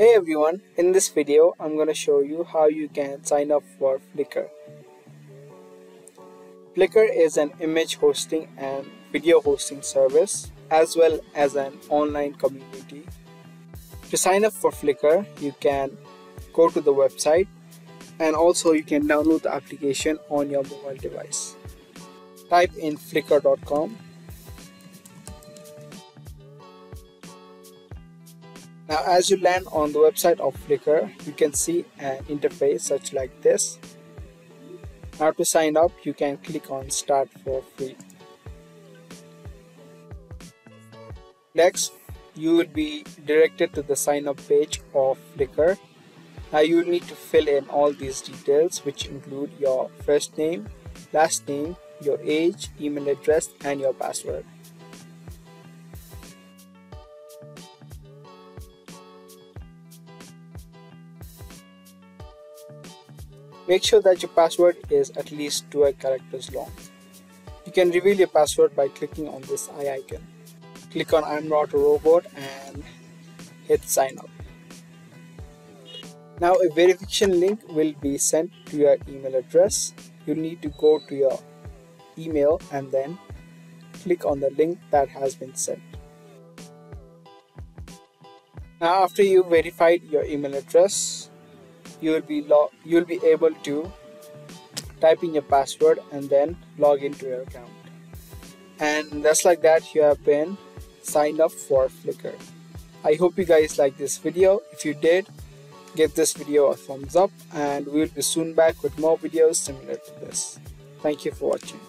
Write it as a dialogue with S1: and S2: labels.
S1: Hey everyone, in this video I'm to show you how you can sign up for Flickr. Flickr is an image hosting and video hosting service as well as an online community. To sign up for Flickr, you can go to the website and also you can download the application on your mobile device. Type in flickr.com Now as you land on the website of Flickr, you can see an interface such like this. Now to sign up, you can click on start for free. Next, you will be directed to the sign up page of Flickr. Now you need to fill in all these details which include your first name, last name, your age, email address and your password. Make sure that your password is at least 12 characters long. You can reveal your password by clicking on this eye icon. Click on I'm not a robot and hit sign up. Now a verification link will be sent to your email address. You'll need to go to your email and then click on the link that has been sent. Now after you verified your email address, you will be log you will be able to type in your password and then log into your account and just like that you have been signed up for Flickr. I hope you guys like this video. If you did, give this video a thumbs up and we will be soon back with more videos similar to this. Thank you for watching.